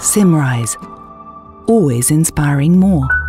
Simrise. Always inspiring more.